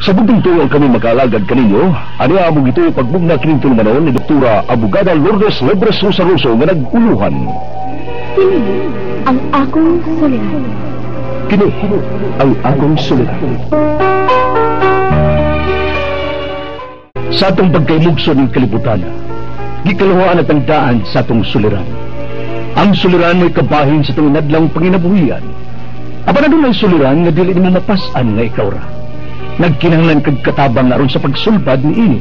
Sa bugtong tuyo kami makaalagad kaninyo, ano among ito yung pagbugna kining tulumanon ni Doktora Abogada Lourdes Lebres Rosaroso nga naguluhan. Kini ang akong suliran. Kini ang akong suliran. Sa atong pagkaymugso ng kalibutan, gikaluhaan at ang daan sa atong suliran. Ang suliran mo'y kabahin sa itong nadlang panginabuhian. Aba na doon ang suliran nga dili mo mapasan nga ikaw ra. Nagkinahanglan kag katabang aron sa pagsulbad ni ini.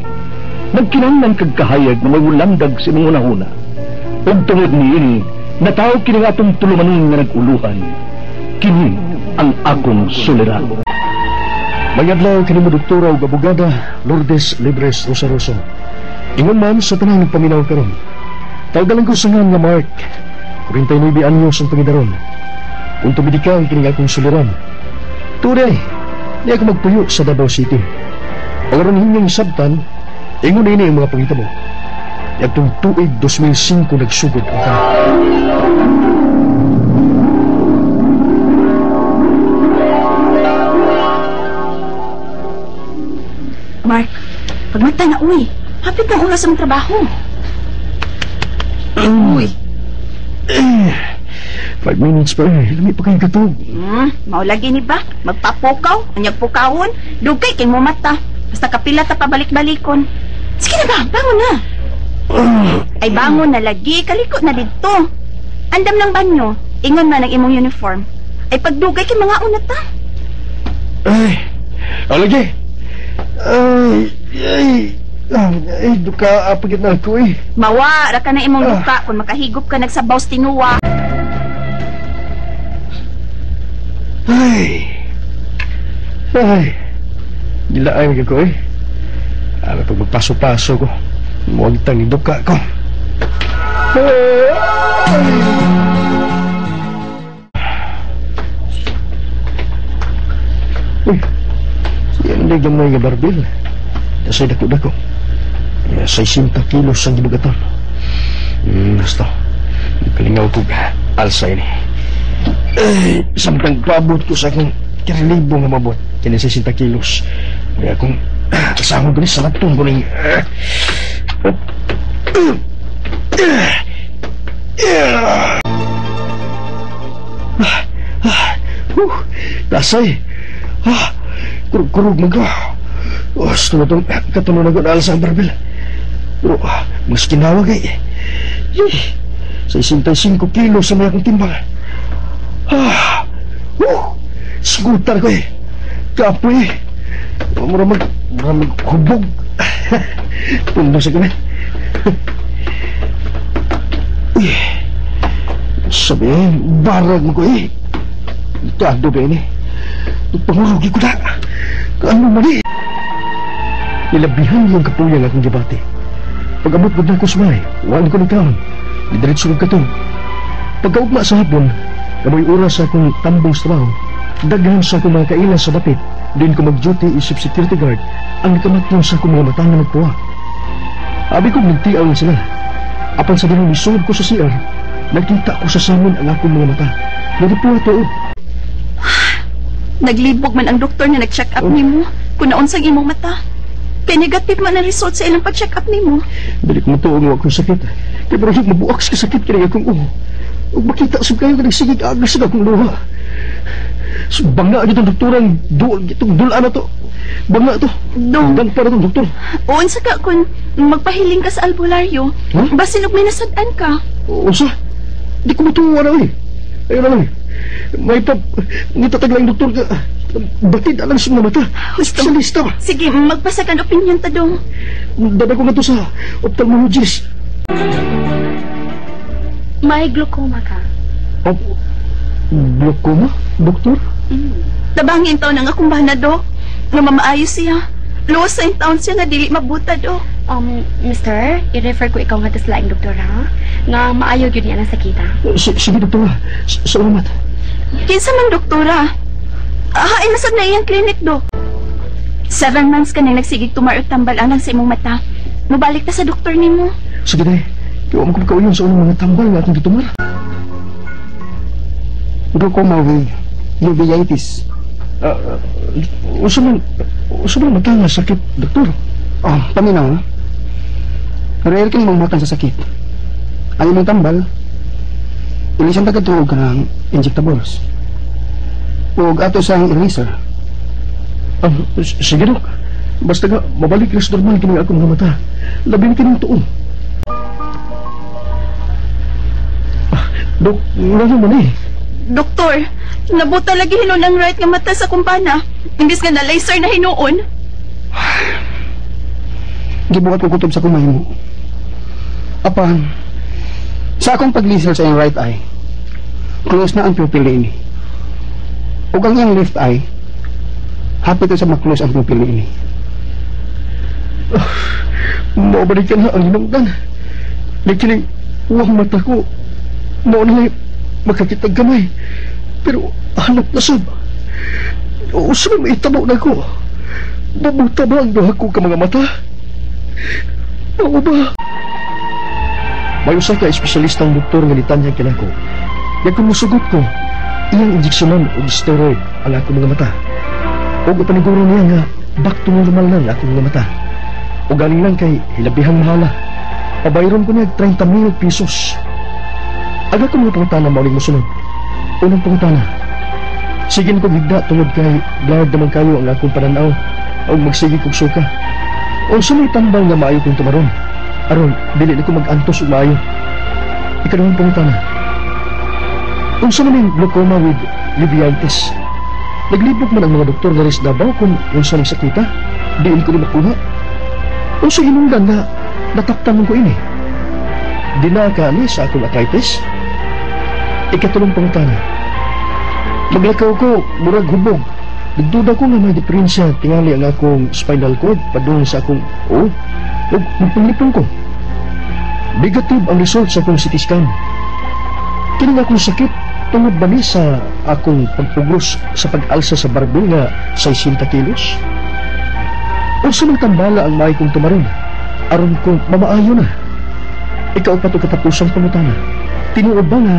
Nagkinahanglan kag kahayag na may ulandag sa imong unahuna. Ug tungod ni ini, nataw kini nga atong tulumanon nga naguluhan. Kini ang akong suliran. Mayadlaw kini mo doktora ug abogada Lourdes Libres Rosaroso. Ingon man sa tanang paminaw karon. Tawgalan ko sa nga nga Mark. 49 anyos ang pangidaron. Kung tumidikaw kini nga akong suliran. Tunay, di ako magpuyo sa Davao City. Pagaron hinyang sabtan, ingon ini ang mga pangitabo. Yagtong tuig 2005 nagsugod ang ka. Mark, pagmata na uy. Hapit na oras ang trabaho. Uy. Five minutes pa eh. Lami pa kayo katog. Hmm, maulagi ni ba? Magpapukaw, anyag pukawon, dugay kay mo mata. Basta kapila ta pabalik-balikon. Sige na ba, bangon na. Ay bangon na lagi, kaliko na dito. Andam ng banyo, ingon man ang imong uniform. Ay pagdugay kay mga una ta. Ay, ang lagi. Ay, ay, ay, ay, duka apagit na ako eh. Mawa, ra ka na imong duka kung makahigop ka nagsabaw sa tinuwa. Ay, ay, gilaan ka ko eh. Ano pag magpaso-paso ko, muwag tang duka ko. Uy, yan na gamay nga barbil. Dasay dako-dako. Ya, 60 kilos ang gibugaton. Hmm, basta. Kalingaw ko ka. Alsa ini. Ay, samtang pabot ko sa akong kirilibo nga mabot. Kaya 60 kilos. Kaya akong kasama ko ni sa latong ko ning... Dasay. Ah, kurug-kurug ko. Oh, sa itong katunog na ko na sa barbil. Pero, ah, mas kinawag eh. Yay, 65 kilo sa may akong timbang. Ah, uh, sigutar ko eh. Kapoy eh. Mura mag, mura maghubog. Pundo sa kami. Uy, sabi eh, barag mo ko eh. Tado ba ini? Pangurugi ko na. Kaano mali? Nilabihan yung kapuyang akong gibati. Pag-abot ko na ko sumay, wala ko ng taon. Didiretso ko katong. Pagkaugma sa hapon, kamoy oras akong tambong sa daghan sa akong mga kailan sa dapit, din ko mag-duty isip security guard, ang nakamatyon sa akong mga mata na nagpuwa. Abi ko nagtiaw na sila. Apan sa dinong isunod ko sa CR, nakita ko sa samon ang akong mga mata. Nagpuwa tuod. Naglibog man ang doktor na nag-check up nimo kung naunsang imong mata. Kay negative man ang result sa ilang pag-check up nimo. Dali ko matuong nga akong sakit. Kaya pero mabuak sa sakit kaya akong uho. Huwag makita sa kayo ka nagsigig agas sa akong luha. So, banga dito ang doktorang duol, itong dulaan na to. Banga to. Dong. Dang para itong doktor. O unsa ka kung magpahiling ka sa albularyo, Huh? basin og may nasadan ka. O sa? Di ko matuwa na eh. Ayun naman eh. May pa, nitatag lang doktor ka. Batid alang sa mata. Gusto. Sa lista ba? Sige, magpasa ka ng opinion ta dong. Dada ko nga to sa ophthalmologist. May glaucoma ka. O, glaucoma? Doktor? Tabangin taon ang akong banado. Nga mamaayo siya. Luwas sa taon siya nga dili mabuta do. Um, mister, i-refer ko ikaw nga sa laing doktora, ha? Nga maayo yun yan ang sakita. S- Sige, doktor. S- Salamat. Kinsa man doktora? Ah, inasad na iyang klinik do. Seven months ka na nagsigig tumarot tambal anang sa imong mata. Mubalik ta sa doktor nimo. Sige, day. Kaya mo kauyon sa unang mga tambal nga atong gitumar. Glaucoma with uveitis. Uh, uh, usa man, mata nga sakit, doktor. Oh, paminaw na. Rare kang mangmatan sa sakit. Ayaw mong tambal. Ilisan tagad tuog ka ng injectables. O ato sa eraser. Ah, s- sige, dok. Basta nga, mabalik na sa normal kini ako mga mata. Labing kining tuon. Ah, dok, nga naman eh. Doktor, nabuta lagi hinon ang right nga mata sa kumpana. Imbis nga na laser na hinuon. gibuhat ko kutob sa kumay mo. Apan, sa akong pag-laser sa iyong right eye, close na ang pupil ini. Ug ang iyong left eye, hapit sa maklose ang pupil ini. Mabalik ka na ang inungdan. Nakinig, uwang mata ko. Mao na makakitag kamay. Pero hanap na sab. Usa may itabo na ko. Mabuta ba ang duha ko ka mga mata? Oo ba? May usa ka espesyalistang doktor nga nitanyag kinako. Ya kung musugot ko, iyang injeksyonan o steroid ang akong mga mata. O paniguro niya nga, back to normal na akong mga mata. O galing lang kay hilabihang mahala. Pabayron ko niya 30 mil pesos. Aga ko mga pangutana mauling musunod. Unang pangutana. Sige ko gigda tungod kay blurred naman kayo ang akong pananaw o magsige kog suka. O sumay tambal nga maayo kong tumaron. Aron, dili na ko mag-antos ug maayo. Ikalawang pangutana. Kung sa maning glaucoma with uveitis, naglibot man ang mga doktor na res Davao kung kung saan sakita, diin ko na makuha. O sa hinungdan na nataktan mo ko ini. Dinaka ni sa akong arthritis. Ikatulong pangutana. Maglakaw ko, murag hubog. Nagduda ko nga may diferensya tingali ang akong spinal cord padung sa akong o ug magpanglipong ko. Negative ang result sa akong CT scan. Kini nga akong sakit tungod ba ni sa akong pagpugros sa pag-alsa sa barbel nga 60 kilos? O sa tambala ang may kong tumaron aron kong mamaayo na. Ikaw pa to katapusang pangutana. Tinuod ba nga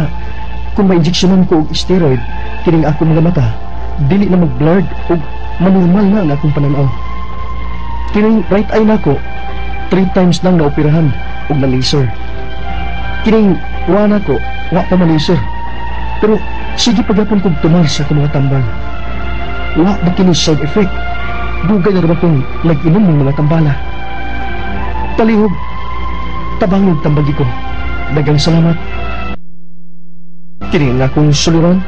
kung ma-injeksyonan ko og steroid kining akong mga mata, dili na mag-blurred o manormal na ang akong pananaw. Kining right eye nako, three times nang naoperahan og na laser. Kining wa nako, wa pa man laser. Pero sige pagyapon kog tumar sa akong mga tambal. Wa ba kini side effect? Dugay na naman kong nag-inom ng mga tambala. Palihog, tabangog tambagi ko. Dagang salamat. Kini nga akong suliran.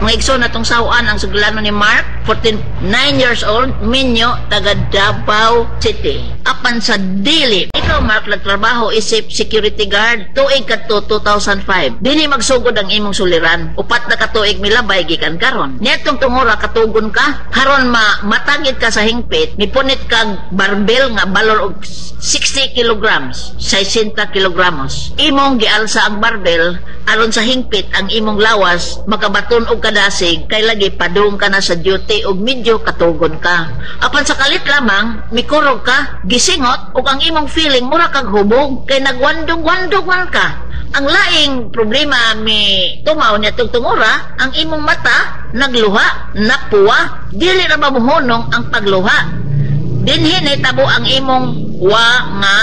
Mga igso na tong sawaan ang suglano ni Mark, 14, 9 years old, Minyo, taga Davao City. Apan sa dili, ikaw Mark nagtrabaho isip security guard tuig kadto 2005. Dili magsugod ang imong suliran. Upat na katuig milabay gikan karon. Netong tungora katugon ka, karon ma matangid ka sa hingpit, mipunit kag barbell nga balor og 60 kilograms, 60 kilogramos. Imong gialsa ang barbell aron sa hingpit ang imong lawas makabaton og kadasig kay lagi padung ka na sa duty og medyo katugon ka. Apan sa kalit lamang mikurog ka, gisingot ug ang imong feeling mura kag hubog kay nagwandong-wandong man ka. Ang laing problema mi tumaw niya tungtungura, ang imong mata nagluha, napuwa, dili ra mamuhunong ang pagluha. Dinhi na tabo ang imong wa nga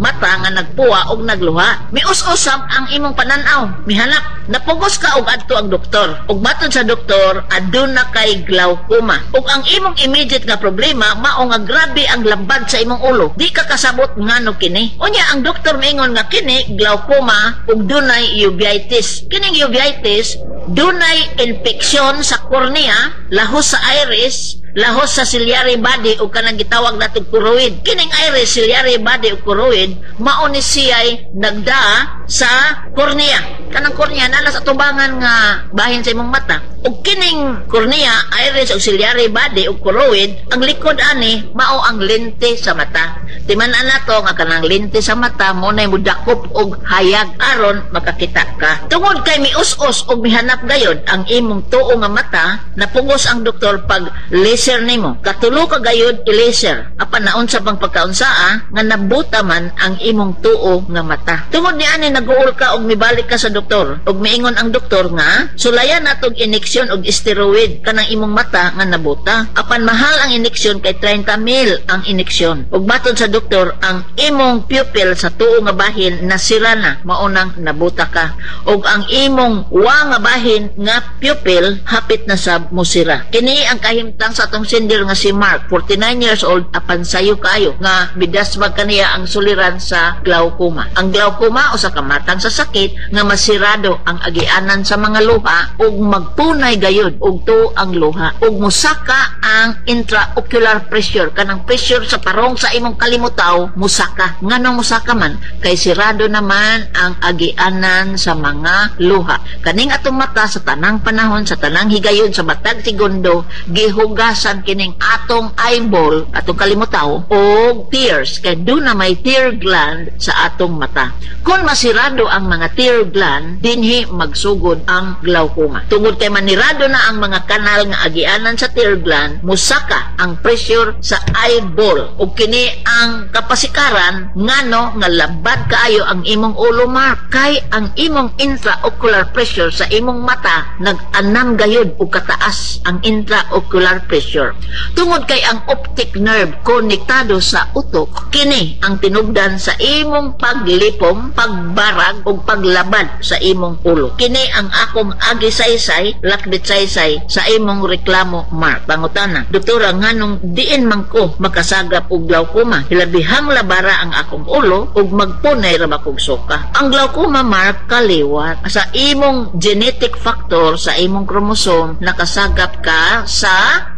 mata nga nagpuwa og nagluha. Mius-usap ang imong pananaw. Mihanap, napugos ka og adto ang doktor. Ug baton sa doktor, aduna kay glaucoma. Ug ang imong immediate nga problema mao nga grabe ang lambad sa imong ulo. Di ka kasabot ngano kini. Unya ang doktor maingon nga kini glaucoma ug dunay uveitis. Kining uveitis dunay infeksyon sa kornea, lahos sa iris, lahos sa ciliary body o kanang gitawag natong kuroid. Kining iris, ciliary body o kuroid, mao ni siya'y nagda sa kornea. Kanang kornea nala sa tubangan nga bahin sa imong mata. O kining kornea, iris o ciliary body o kuroid, ang likod ani mao ang lente sa mata. Timan-an nato nga kanang lente sa mata mo na mudakop og hayag aron makakita ka. Tungod kay mius-us og mihanap gayod ang imong tuo nga mata, napugos ang doktor pag i-laser nimo. Katulo ka gayud i-laser. Apan naon sa pang pagkaunsaa nga nabuta man ang imong tuo nga mata. Tungod ni ani naguol ka og mibalik ka sa doktor og miingon ang doktor nga sulayan natog ineksyon og steroid kanang imong mata nga nabuta. Apan mahal ang ineksyon kay 30 mil ang ineksyon. Ug matod sa doktor ang imong pupil sa tuo nga bahin nasira na maunang nabuta ka. Og ang imong wa nga bahin nga pupil hapit na sa musira. Kini ang kahimtang sa atong sindir nga si Mark, 49 years old, apan sayo kayo nga bidasmag kaniya ang suliran sa glaucoma. Ang glaucoma o sa kamatang sa sakit nga masirado ang agianan sa mga luha ug magpunay gayud ug to ang luha. Ug musaka ang intraocular pressure kanang pressure sa parong sa imong kalimutaw musaka. Nganong musaka man? Kay sirado naman ang agianan sa mga luha. Kaning atong mata sa tanang panahon sa tanang higayon sa matag segundo gihugasan kining atong eyeball atong kalimutaw og tears. Kay doon na may tear gland sa atong mata. Kung masirado ang mga tear gland dinhi magsugod ang glaucoma. Tungod kay manirado na ang mga kanal nga agianan sa tear gland musaka ang pressure sa eyeball. Ug kini ang kapasikaran ngano nga labad kaayo ang imong ulo mark? Kay ang imong intraocular pressure sa imong mata nag-anam gayud og kataas ang intraocular pressure tungod kay ang optic nerve konektado sa utok kini ang tinugdan sa imong paglipom pagbarag ug paglabad sa imong ulo. Kini ang akong agisaysay lakbit saysay sa imong reklamo mark. Pangutana doktora nganong diin man ko makasagap og glaucoma? Hilabihang labara ang akong ulo ug magpunay ra ba kog ang glaucoma mark kaliwat. Sa imong genetic factor sa imong chromosome nakasagap ka sa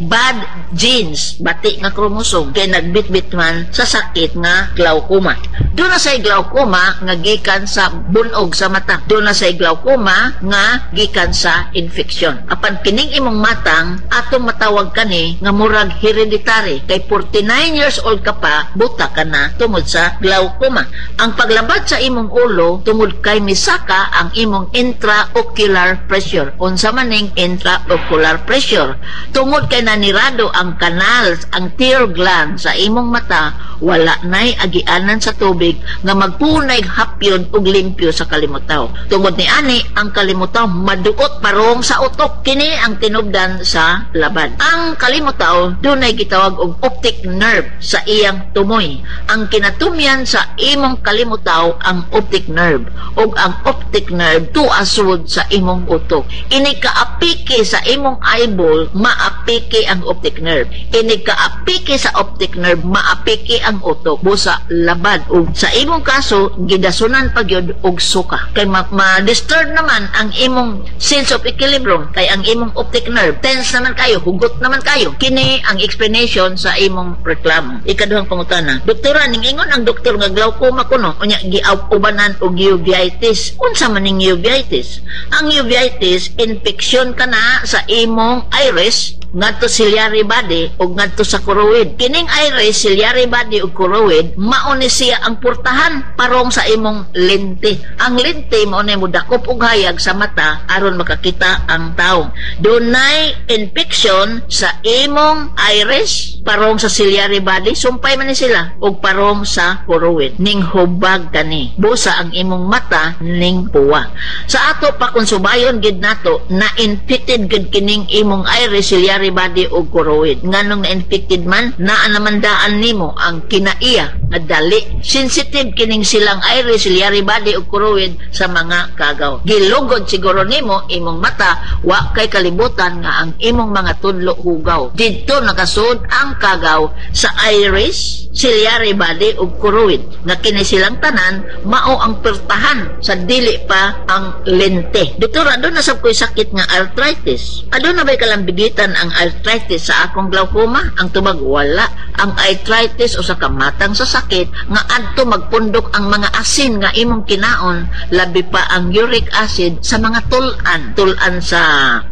bad genes, bati nga chromosome, kay nagbitbit man sa sakit nga glaucoma. Doon na sa glaucoma nga gikan sa bunog sa mata. Doon na sa glaucoma nga gikan sa infection. Apan kining imong matang, atong matawag kani nga murag hereditary. Kay 49 years old ka pa, buta ka na tungod sa glaucoma. Ang paglabad sa imong ulo, tungod kay misaka ang imong intraocular pressure. Unsa maning intraocular pressure? Tungod kay nanirado ang kanal, ang tear gland sa imong mata, wala nay agianan sa tubig nga magpunay hapyon ug limpyo sa kalimutaw. Tungod ni ani, ang kalimutaw maduot parong sa utok. Kini ang tinubdan sa laban. Ang kalimutaw dunay gitawag og optic nerve sa iyang tumoy. Ang kinatumyan sa imong kalimutaw ang optic nerve ug ang optic nerve tuasod sa imong utok. Ini kaapiki sa imong eyeball, maapiki ang optic nerve. Ini kaapiki sa optic nerve, maapiki ang utok busa labad. Ug sa imong kaso gidasunan pa gyud og suka. Kay ma- ma-disturb naman ang imong sense of equilibrium kay ang imong optic nerve tense naman kayo hugot naman kayo. Kini ang explanation sa imong reklamo. Ikaduhang pangutana doktora ning ingon ang doktor nga glaucoma kuno? Unya giubanan og uveitis. Unsa man ning uveitis? Ang uveitis infection kana sa imong iris ngadto ciliary body ug ngadto sa choroid. Kining iris, ciliary body ug choroid, mao ni siya ang purtahan parong sa imong lente. Ang lente mao ni mudakop og hayag sa mata aron makakita ang tawo. Dunay infection sa imong iris parong sa ciliary body, sumpay man ni sila ug parong sa choroid. Ning hubag kani. Busa ang imong mata ning puwa. Sa ato pa kung subayon gid nato na infected gid kining imong iris, ciliary body o choroid. Nganong na-infected man, naa naman daan nimo ang kinaiya nga dali. Sensitive kining silang iris, ciliary body o choroid sa mga kagaw. Gilugod siguro nimo imong mata, wa kay kalibutan nga ang imong mga tudlo hugaw. Dito nakasud ang kagaw sa iris, ciliary body o choroid. Nga kini silang tanan, mao ang pertahan sa dili pa ang lente. Doktora, doon na sab ko'y sakit nga arthritis. Ado na ba'y kalambigitan ang arthritis sa akong glaucoma? Ang tubag, wala. Ang arthritis o sa kamatang sa sakit nga adto magpundok ang mga asin nga imong kinaon labi pa ang uric acid sa mga tulan tulan sa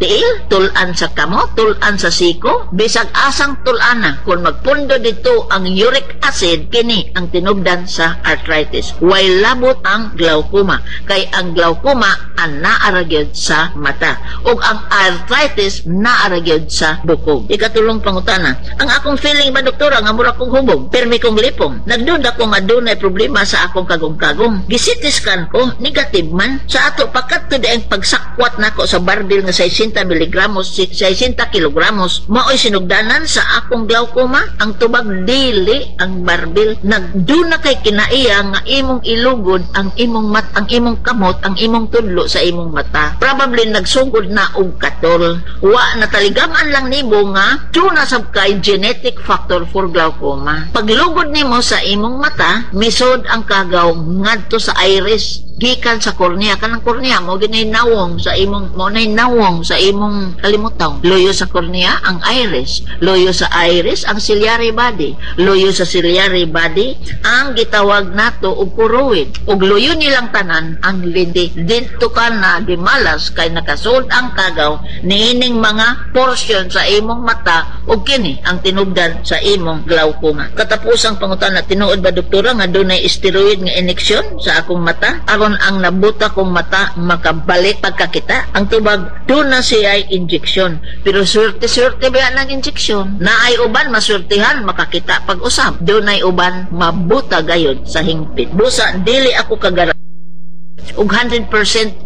tiil tulan sa kamot tulan sa siko bisag asang tulana kung magpundo dito ang uric acid kini ang tinubdan sa arthritis while labot ang glaucoma kay ang glaucoma ang naaragyod sa mata ug ang arthritis naaragyod sa bukog. Ikatulong pangutana ang akong feeling ba doktora nga mura kong hubog? Permi kong lipong. Nagdun ako nga dunay problema sa akong kagong-kagong. Gisitiskan ko negative man. Sa ato pakat to ang pagsakwat nako sa barbil nga 60 miligramos si- 60 kilogramos. Maoy sinugdanan sa akong glaucoma. Ang tubag dili ang barbil nagduna kay kinaiya nga imong ilugod ang imong mat ang imong kamot ang imong tudlo sa imong mata. Probably nagsugod na og katol. Wa nataligaman lang nimo nga tuna sab kay genetic factor for glaucoma. Paglugod nimo sa imong mata misod ang kagaw ngadto sa iris gikan sa kornea. Kanang kornea mo ginay nawong sa imong mo nay nawong sa imong kalimutaw loyo sa kornea ang iris. Loyo sa iris ang ciliary body. Loyo sa ciliary body ang gitawag nato og choroid ug loyo nilang tanan ang lindi. Dito ka na di malas kay nakasud ang kagaw niining mga portion sa imong mata ug kini ang tinubdan sa imong glaucoma. Katapusang pangutan na tinuod ba doktora nga dunay steroid nga injection sa akong mata? Aron ang nabuta kong mata makabalik pagkakita. Ang tubag doon na siya injection pero swerte-swerte ba ng injection na ay uban masurtihan makakita pag usap doon ay uban mabuta gayon sa hingpit. Busa dili ako kagara ug 100%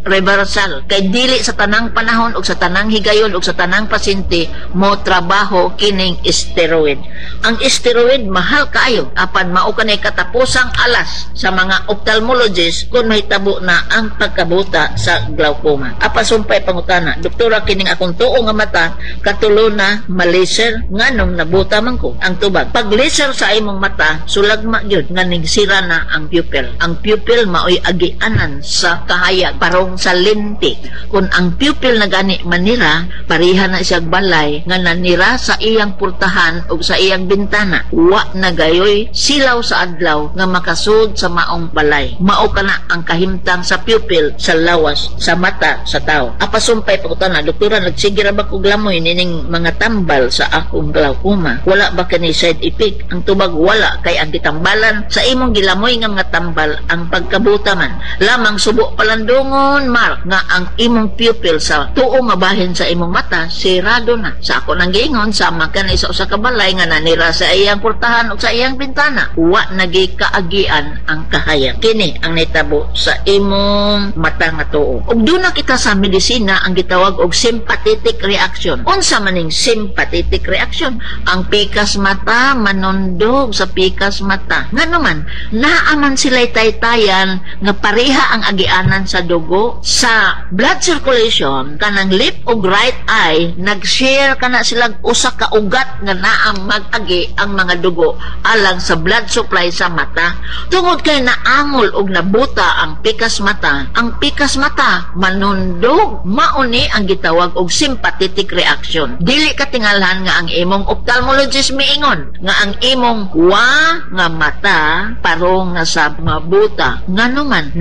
reversal. Kay dili sa tanang panahon ug sa tanang higayon ug sa tanang pasyente mo trabaho kining steroid. Ang steroid mahal kaayo. Apan mao kanay katapusang alas sa mga ophthalmologist kung mahitabo na ang pagkabuta sa glaucoma. Apan sumpay pangutana doktora kining akong tuo nga mata katulo na malaser nganong nabuta man ko ang tubag. Pag laser sa imong mata sulagma gyud nga nigsira na ang pupil. Ang pupil maoy agianan sa kahayag parong sa lente kung ang pupil na gani manira pariha na siyang balay nga nanira sa iyang pultahan o sa iyang bintana. Wa na gayoy silaw sa adlaw nga makasud sa maong balay. Mao kana ang kahimtang sa pupil sa lawas sa mata sa tao apasumpay pakutan na doktora nagsigir ba kog lamoy nining mga tambal sa akong glaucoma? Wala ba kani side effect? Ang tubag wala kay ang gitambalan. Sa imong gilamoy nga mga tambal ang pagkabuta man lamang subo palandungon mark nga ang imong pupil sa tuo nga bahin sa imong mata sirado na. Sa ako nang giingon sama ka na isa usa ka balay nga nanira sa iyang portahan o sa iyang bintana wa nagi kaagian ang kahayag kini ang nitabo sa imong mata nga tuo. Ug doon na kita sa medisina ang gitawag og sympathetic reaction. Unsa maning sympathetic reaction? Ang pikas mata manundog sa pikas mata. Ngano man naaman sila'y taytayan nga pareha ang agianan sa dugo. Sa blood circulation kanang left ug right eye nag-share kana silang usa ka ugat nga naa mag-agi ang mga dugo alang sa blood supply sa mata. Tungod kay naangol og nabuta ang pikas mata ang pikas mata manundog mauni ang gitawag og sympathetic reaction. Dili katingalhan nga ang imong ophthalmologist miingon nga ang imong wa nga mata parong nga sa mabuta ngano man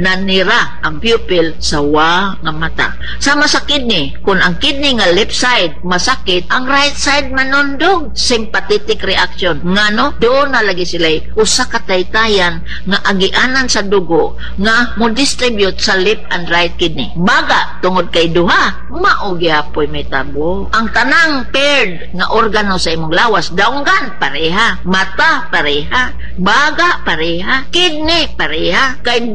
nanira ang pupil sa wa nga mata. Sama sa kidney kung ang kidney nga left side masakit ang right side manundog. Sympathetic reaction. Ngano doon na lagi sila usa ka taytayan nga agianan sa dugo nga mo distribute sa left and right kidney. Baga tungod kay duha mao gyapon may tabo. Ang tanang paired nga organo sa imong lawas daunggan pareha mata pareha baga pareha kidney pareha. Kay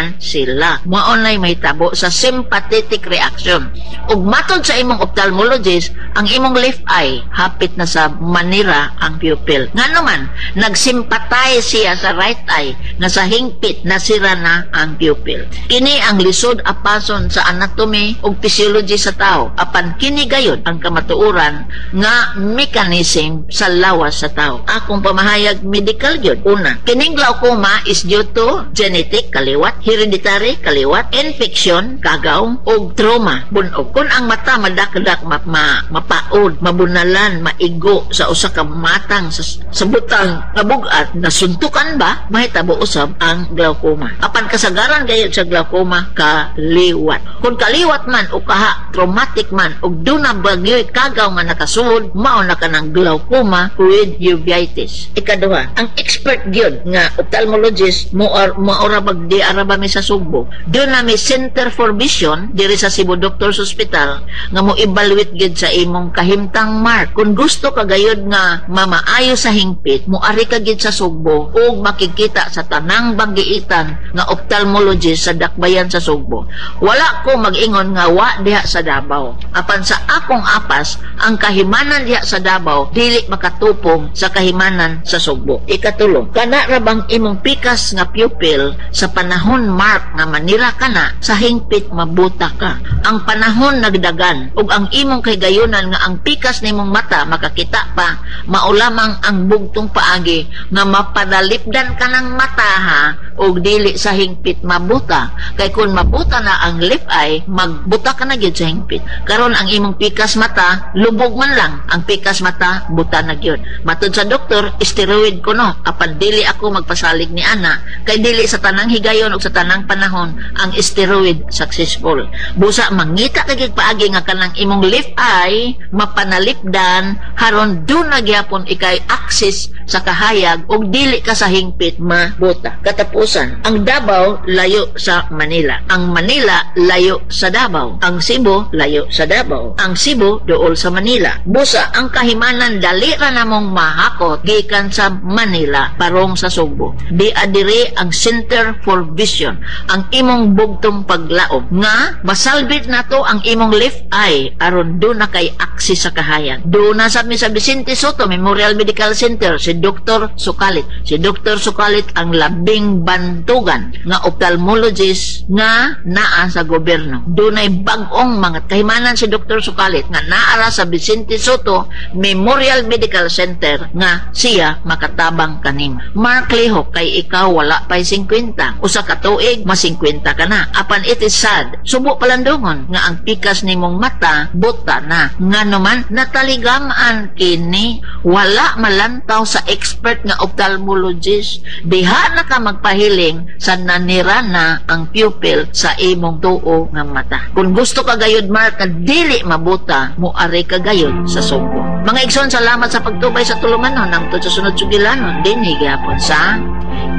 binaguraman sila maunay may tabo sa sympathetic reaction. Ug matod sa imong ophthalmologist ang imong left eye hapit na sa manira ang pupil. Nga naman nagsympathize siya sa right eye nga sa hingpit nasira na ang pupil. Kini ang lisod apason sa anatomy ug physiology sa tao. Apan kini gayud ang kamatuoran nga mechanism sa lawas sa tao. Akong pamahayag medical gyud. Una kining glaucoma is due to genetic kaliwat hereditary kaliwat, infection kagaw ug trauma bunog. Kung ang mata madakdak ma, ma, mapaod, mabunalan, maigo sa usa ka matang sa, sa butang nga bugat nasuntukan ba mahitabo usab ang glaucoma. Apan kasagaran gayud sa glaucoma kaliwat. Kung kaliwat man o kaha traumatic man ug duna bagyoy kagaw nga nakasuod mao na kanang glaucoma with uveitis. Ikaduha, ang expert gyud nga ophthalmologist mo or maora bag di araba mi sa Sugbo. Doon na may Center for Vision diri sa Cebu Doctors Hospital nga mo evaluate gyud sa imong kahimtang mark. Kung gusto ka gayud nga mamaayo sa hingpit, mo ari ka gyud sa Sugbo ug makikita sa tanang banggiitan nga ophthalmologist sa Dakbayan sa Sugbo. Wala ko mag-ingon nga wa diha sa Davao. Apan sa akong apas, ang kahimanan diha sa Davao dili makatupong sa kahimanan sa Sugbo. Ikatulo, kana ra bang imong pikas nga pupil sa panahon mark nga manira ka na sa hingpit mabuta ka. Ang panahon nagdagan ug ang imong kaygayonan nga ang pikas nimong mata makakita pa maulamang ang bugtong paagi nga mapadalipdan ka ng mata ha? Ug dili sa hingpit mabuta. Kay kun mabuta na ang left eye magbuta ka na gyud sa hingpit. Karon ang imong pikas mata lubog man lang. Ang pikas mata buta na gyud. Matud sa doktor steroid ko no. Apan dili ako magpasalig ni ana. Kay dili sa tanang higayon ug sa tanang panahon ang steroid successful. Busa mangita kay paagi nga kanang imong left eye mapanalipdan haron do na gyapon ikay access sa kahayag ug dili ka sa hingpit mabuta. Katapusan ang Davao layo sa Manila. Ang Manila layo sa Davao. Ang Cebu layo sa Davao. Ang Cebu duol sa Manila. Busa ang kahimanan dali ra namong mahakot gikan sa Manila parong sa Sugbo di adire ang Center for Vision ang imong bugtong paglaom nga masalbit nato ang imong left eye aron do na kay access sa kahayag do na sa mi sa Vicente Soto Memorial Medical Center si Dr. Sukalit si Dr. Sukalit ang labing bantugan nga ophthalmologist nga naa sa gobyerno dunay bag-ong mga kahimanan si Dr. Sukalit nga naara sa Vicente Soto Memorial Medical Center nga siya makatabang kanim Mark Lihok kay ikaw wala pa'y 50 usa ka tuig mas 50 ka na. Apan it is sad subo palandungon nga ang pikas nimong mata buta na. Nga naman nataligamaan kini. Wala malantaw sa expert nga ophthalmologist. Diha na ka magpahiling sa nanira na ang pupil sa imong tuo nga mata. Kung gusto ka gayud mark dili mabuta mo ari ka gayud sa sugbo mga igsoon salamat sa pagtubay sa tulumanon ng sa sunod sugilanon dinhi gyapon sa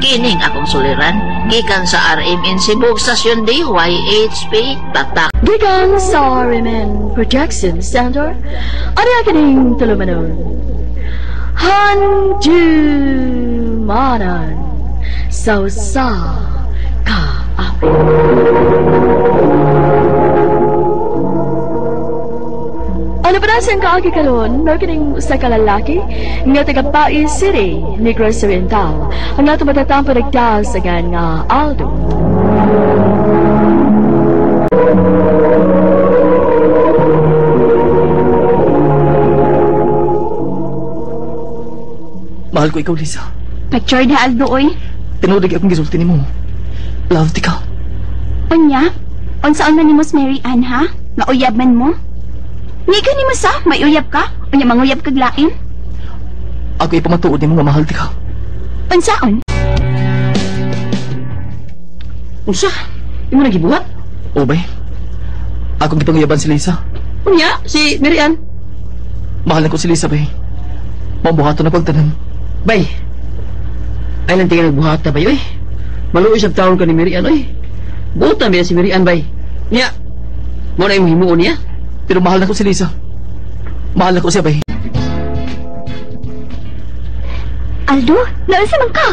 kining akong suliran gikan sa RMN Cebu Stasyon DYHP Tatak Gigang sa Remen Projection Center, yung kining tulumanon? Hanjumanan sa sa ka api. Ano ba nasan ka agi karon? No kining usa ka lalaki nga taga Pai City, Negros Oriental. Ang nato matatang panagdaw sa nga Aldo. Mahal ko ikaw, Lisa. Picture na Aldo, oy. Tinudig akong gisulti ni mo. Love, ikaw. Unya, unsaon man ni Mary Ann, ha? Nga uyab man mo? Ni ka ni mo sa, may uyab ka? Unya, manguyab kag lain? Ako ipamatuod ni mo nga mahal, ikaw. Unsaon? Unsa? Imo nagibuhat? O, bay. Akong gipanguyaban si Lisa. Unya, si Mary Ann. Mahal na ko si Lisa, bay. Mabuhato na pagtanan. Bay, ay lang tingin nagbuhata bay, oy. Maluoy sa taon ka ni Mary Ann, oy. Buta ba si Mary Ann, bay? Nya, mo na yung himuon niya? Pero mahal na ko si Lisa. Mahal na ko siya, bay. Aldo, naunsa man ka?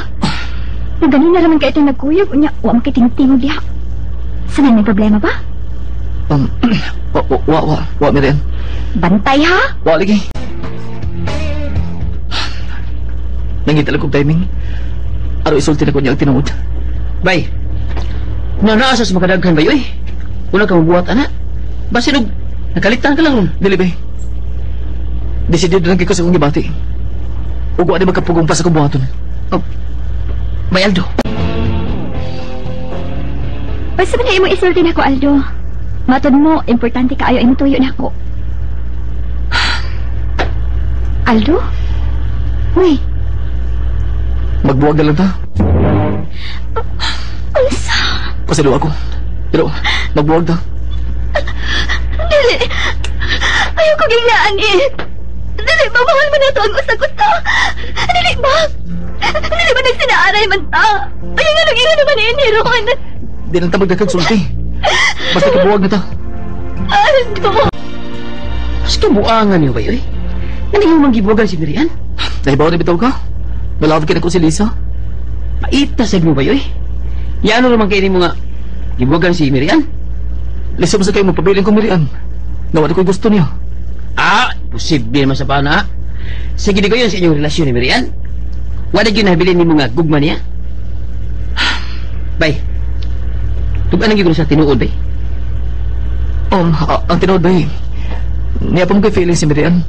Nga ganin na naman ka itong nagkuyog, unya, wa man kitingtingog diha. Saan may problema ba? Um, wa, wa, wa, wa, wa, Miriam. Bantay ha? Wa, lagi. Nangita lang kong timing. Aro isulti na ko niya ang tinuod. Bay, na naasas makadaghan bay, oy. Una ka mabuhat, anak. Basinog, nakalitan ka lang nun. Dili, bay. Desidido lang kiko sa kong gibati. Ug wa di magkapugong pa sa kubuhaton. Bay Aldo. Basta ba na imong isulti na ko, Aldo? Matod mo, importante ka ayo imong tuyo na ko. Aldo? Uy, Magbuwag na lang ta. unsa? Pasalo ako. Pero, magbuwag ta. Dili. Ayaw ko ginglaan eh. Dili ba, mahal mo na to ang usagusta. Dili ba? Dili ba nagsinaaray man ta? Ayaw nga nag-iwan naman ni Ron. Di lang ta magkakagsulti. Basta kabuwag na ta. Aldo. Mas kabuangan niyo ba yun? Ano yung manggibugan si Miriam? Nahibaw na bitaw ka? Malawag ka na ko si Lisa. Paita sa mo ba yun? Yan ano naman kayo mo nga gibugan si Miriam? Lisa mo sa kayo magpabiling ko Miriam. Nawa ko gusto niya. Ah, posible naman sa pana. Sige di ko yun sa inyong relasyon ni Miriam. Wala yun nabilin ni mga gugma niya. Bay, tugan ang sa tinuod, bay. Um, ang tinood ba eh. Niya pa mo kay feeling si Miriam.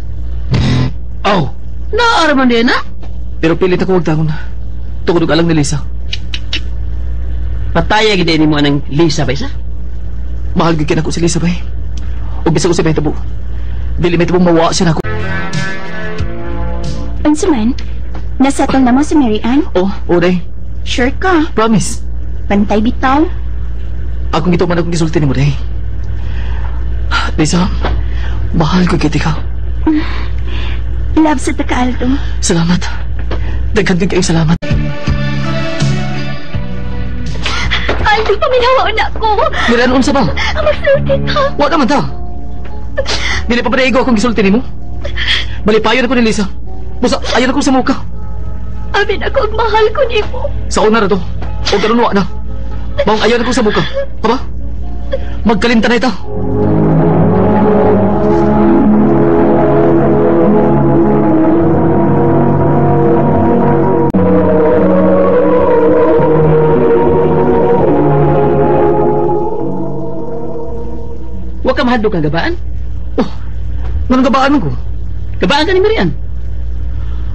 Oh, naaraman din na. Pero pilit ako na. Tukod alang ni Lisa. Pataya gid ni mo anang Lisa ba isa? Mahal gigyan ako si Lisa ba eh. O bisa ko si Metabo. Dili may tabong mawa siya na ako. Unsa man? Nasatol na mo si Mary Ann? Oh, oh day. Sure ka? Promise. Bantay bitaw? Akong gito man akong gisulti ni mo day. Lisa, mahal ko kiti ka. Love sa taka, Aldo. Salamat. Daghan kayong salamat. Aldo, paminawa na ko. Miriam, unsa ba? Ang masulti ka. Wa naman ta. Dili pa ba naigo akong gisulti ni mo? Malipayon ako ni Lisa. Busa, ayon ako sa muka. Amin ako ang mahal ko ni mo. Sa una na to. O wa na. Bang ayon ako sa muka. Aba? Magkalinta na ito. Wa ka mahadlok ang gabaan. Manong gabaan ko. Gabaan ka ni Miriam.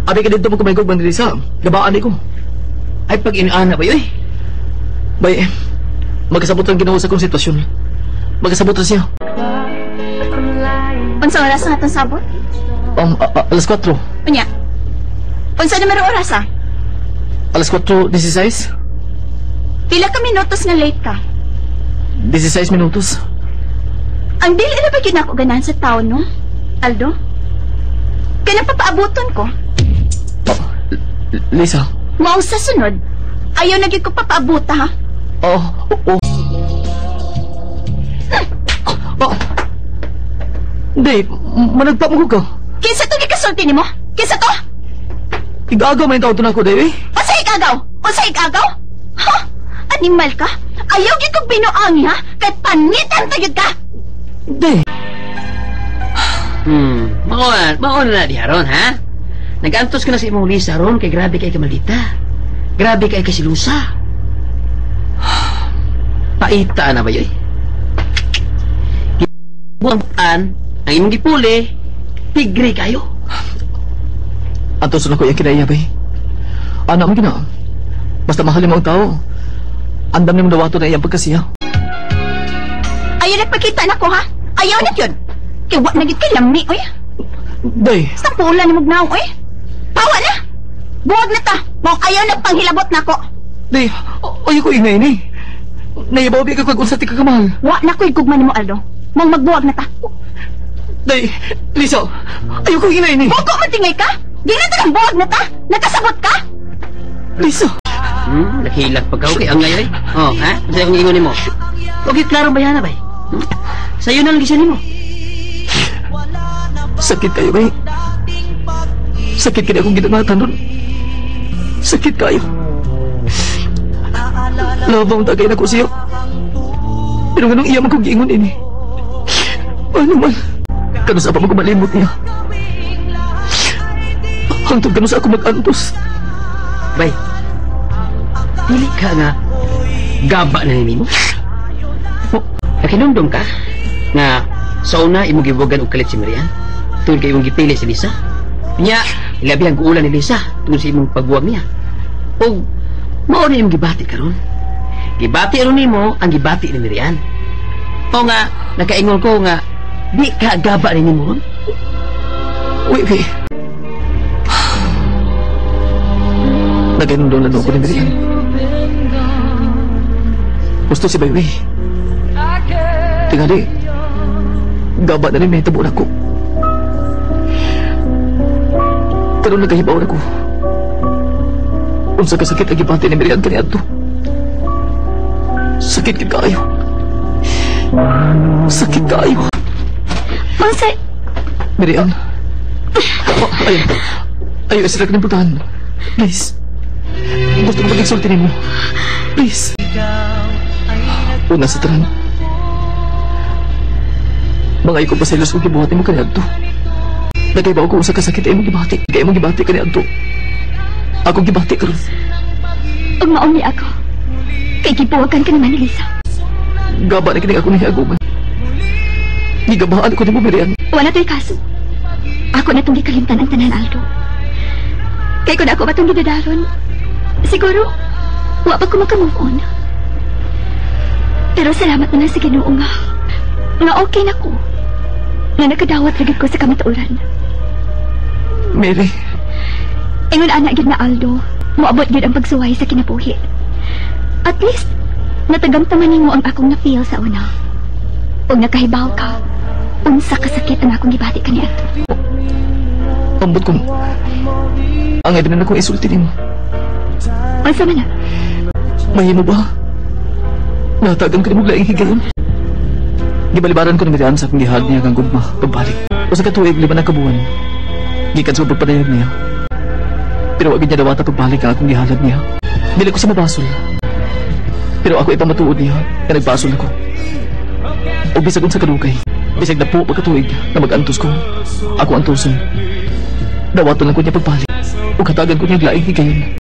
Abi ka dito mo kumaygog man Lisa. Gabaan ni ko. Ay pag inaana ba yun? Bay, magkasabot ang ginawa sa kong sitwasyon. Magkasabot siya. Unsa oras nga itong sabot? Um, a- a- alas 4. Unya? Unsa numero oras ah? Alas 4.16. Pila ka minutos nga late ka? 16 minutos. Ang dili na ba yun ako ganahan sa taon, no? Aldo? Kaya napapaabuton ko. Oh, Lisa. Mao sa sunod, ayaw na ko papaabuta, ha? Oh, oh, oh. Oh. Dave, managpa mo ko ka. Kinsa to gikasulti nimo? Kinsa to? Igagaw man yung tawag na ako, Dave. Unsa igagaw? Unsa igagaw? Ha? Animal ka? Ayaw gyud kog binuangi, ha? Kay panitan ta gyud ka. Dave. Hmm, maon, maon na di haron, ha? Nagantos ka na sa imong Lisa ron kay grabe kay kamalita. Grabe kay kasilusa. Paita na ba yoy? Buwan ang imong gipuli, tigre kayo. Ato sa ko yung kinaya, bay. Anak mo gina. Basta mahalin mo ang tao. Andam ni mo dawato na iyang pagkasiya. Ayaw nagpakita na ko, ha? Ayaw na yun. Kaya wa na gyud kay lami, oy. Day, Sa pula ni mugnaw, oy. Pawa na. Buwag na ta. Mao ayaw na panghilabot na ko. day, ayaw ko ingay ni. Naibaw ka kag unsa ti ka kamahal. Wa na ko'y gugma nimo Aldo. Mong magbuwag na ta. Day, Lisa, ayaw ko ingay ni. Buko man tingay ka? Di na ta buwag na ta. Nagkasabot ka? Lisa, Hmm, nakilag pagkaw kay ang ngayon. Oh, ha? Sa akong ingon nimo. Okay, klaro ba yan, bay? Hmm? Sa'yo na lang gisa nimo. Sakit kayo, bay. Sakit kaya akong ginamatan nun. Sakit kayo. Labang tagay na ko siya. Pero ganun iya man kong giingon ini. Ano man, kano sa pa mo kumalimot niya. Hangtod kano sa ako mag-antos. Bay, dili ka nga gaba na nimo. Nakinumdum ka nga sa una imo gibugan og kalit si Marian. Tungod kay imong gipili si Lisa. Nya, ilabi ang kuulan ni Lisa tungod sa imong pagbuwag niya. Og mao na imong gibati karon. gibati ron nimo ang gibati ni Miriam. O nga, nakaingon ko nga, di ka gaba ni nimo. Uy, uy. Naganon doon na ko ni Miriam. Gusto si Bayway. Tingali, gaba na rin may tabo na ko. Pero nagahibaw na ko. Unsa ka sakit ang gibante ni Miriam kaniya to. Sakit ka kayo. Sakit kayo. Unsay, Miriam. Oh, ayun. Ayun, sila ka ng putahan. Please. Gusto ko mag-exulti mo. Please. Una sa tanan. Mga ikaw pa sa ilos kong gibuhati mo kaniya to. Nagaibaw ko sa kasakit ay mong gibati. Kaya mong gibati kaniya to. Ako gibati ka rin. ug mauni ako. Kay gibuwagan ka naman ni Lisa. Gaba na kinig ako ni Aguman. Gigabahan ko ni mo. Wala to'y kaso. Ako na itong gikalimtan ang tanan, Aldo. Kay kung ako ba itong gidadaron, siguro, wa pa ko makamove on. Pero salamat na lang sa ginoo nga. Nga okay na ko. Nga nakadawat lagi ko sa kamatuoran. Mary, Ingon anak gid na Aldo, moabot gid ang pagsuway sa kinabuhi. At least, natagamtaman nimo ang akong na-feel sa una. Ug nakahibaw ka, unsa kasakit ang akong gibati kaniya. ambot kong... Ang na akong isulti ni mo. Unsa man na? Mahimo ba? Natagan ka mo laing higayon. Gibalibaran ko ni Miriam sa akong gihag niya kang gugma, pagbalik. O sa katuig, lima na kabuan. Gikan sa pagpapadayag niya. Pero wag niya dawata pagbalik ang akong gihalad niya. Dili ko sa mabasol. Pero ako ipamatuod niya, na nagbasol ako. O bisag sa kadugay, bisag na po pagkatuig na mag-antos ko. Ako antoson. Dawaton lang ko niya pagbalik. O katagan ko niya laing higayon.